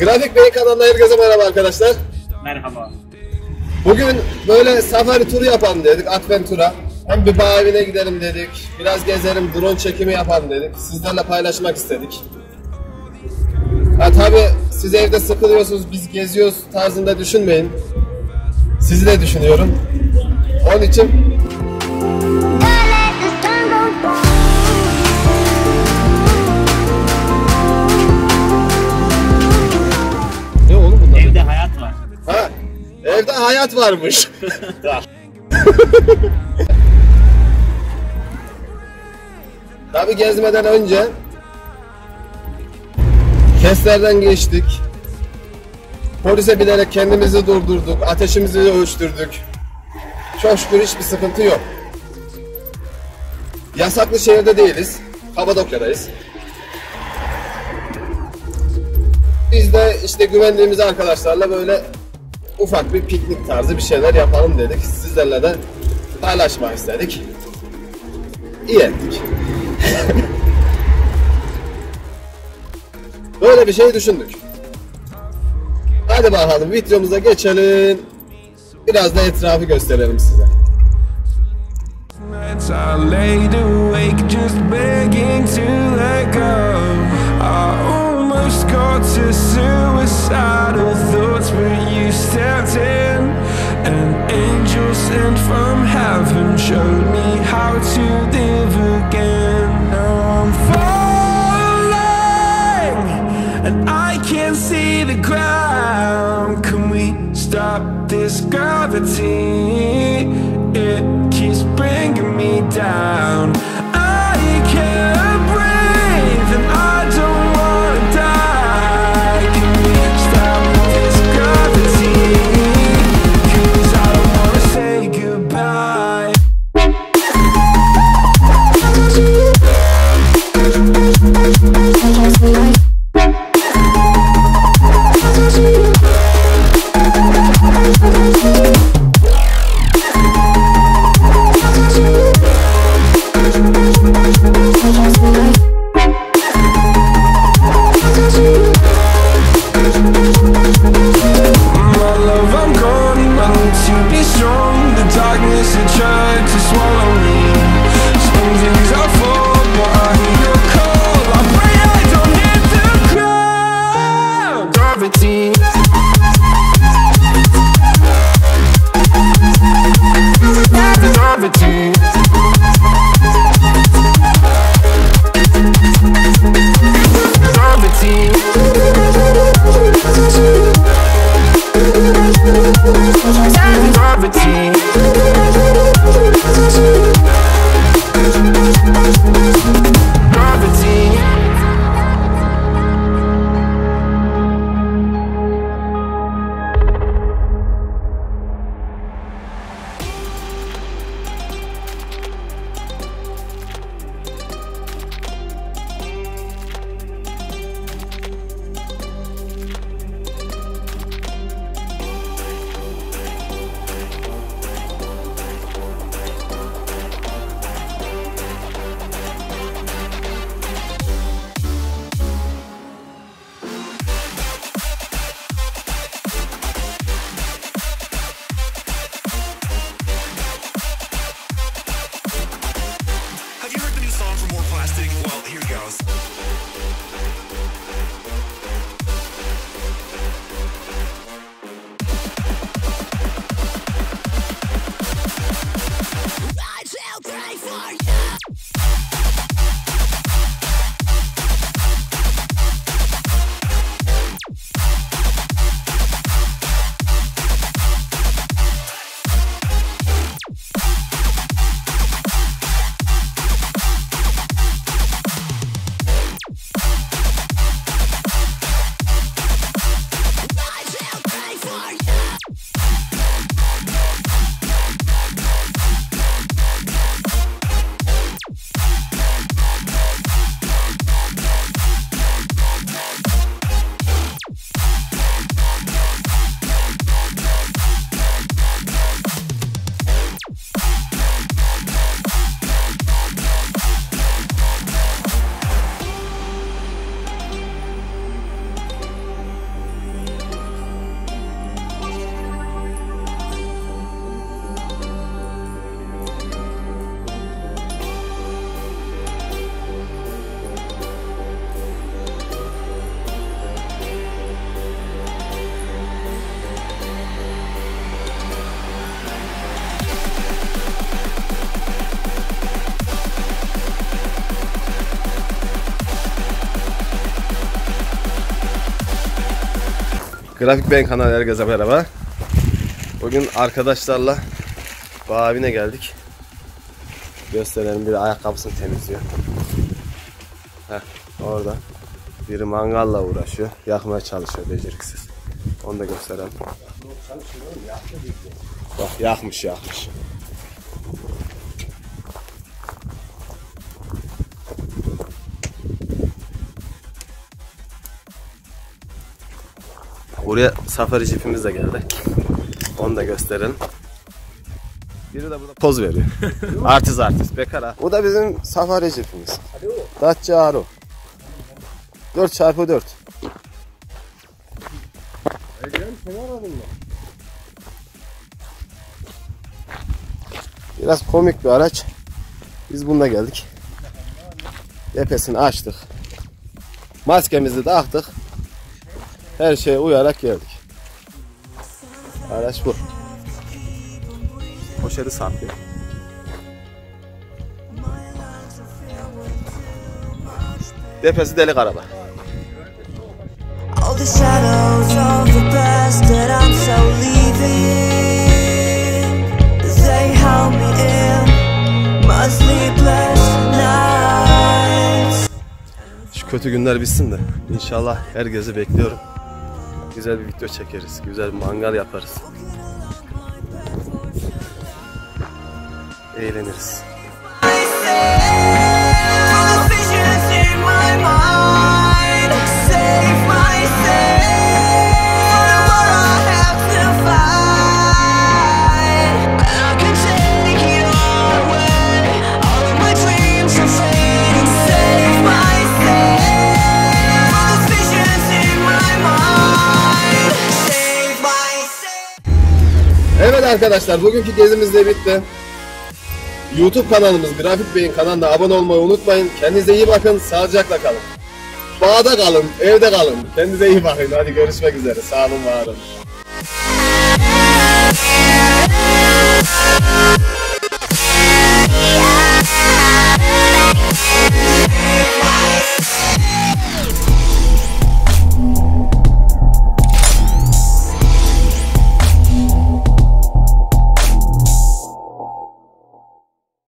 Grafik Bey kanalına herkese merhaba arkadaşlar. Merhaba. Bugün böyle safari turu yapalım dedik, Adventura. Hem bir bağ evine gidelim dedik, biraz gezelim, drone çekimi yapalım dedik. Sizlerle paylaşmak istedik. Ha tabi siz evde sıkılıyorsunuz, biz geziyoruz tarzında düşünmeyin. Sizi de düşünüyorum. Onun için hayat varmış. Tabi gezmeden önce testlerden geçtik. Polise bilerek kendimizi durdurduk, ateşimizi ölçtürdük. Çok şükür hiçbir sıkıntı yok. Yasaklı şehirde değiliz. Kapadokya'dayız. Biz de işte güvendiğimiz arkadaşlarla böyle ufak bir piknik tarzı bir şeyler yapalım dedik. Sizlerle de paylaşmak istedik. İyi ettik. böyle bir şey düşündük. Hadi bakalım videomuza geçelim. Biraz da etrafı gösterelim size. I almost got to suicidal ground. Can we stop this gravity? It keeps bringing me down. gravity. Grafik Bey'in kanalı herkese merhaba. Bugün arkadaşlarla bağ evine geldik. Gösterelim biri ayakkabısını temizliyor. Heh, orada. Biri mangalla uğraşıyor. Yakmaya çalışıyor beceriksiz. Onu da gösterelim. Bak yakmış yakmış. Buraya safari jipimiz de geldi. Onu da gösterelim. Biri de burada poz veriyor. artist artist. Bekar ha. Bu da bizim safari jipimiz. Dacia Aro. 4 çarpı 4. Biraz komik bir araç. Biz bununla geldik. Tepesini açtık. Maskemizi de taktık. Her şeye uyarak geldik. Araç bu. Poşeti saklıyor. Depesi delik araba. All the shadows of the past that I'm so leaving They held me in my sleepless nights Şu kötü günler bitsin de inşallah herkesi bekliyorum. Güzel bir video çekeriz. Güzel bir mangal yaparız. Eğleniriz. Arkadaşlar bugünkü gezimiz de bitti. YouTube kanalımız Grafik Bey'in kanalına abone olmayı unutmayın. Kendinize iyi bakın. Sağlıcakla kalın. Bağda kalın, evde kalın. Kendinize iyi bakın. Hadi görüşmek üzere. Sağ olun, var olun. Save